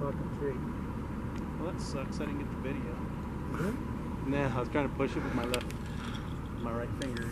fucking tree. Well, that sucks. I didn't get the video. Nah, I was trying to push it with my left, my right finger.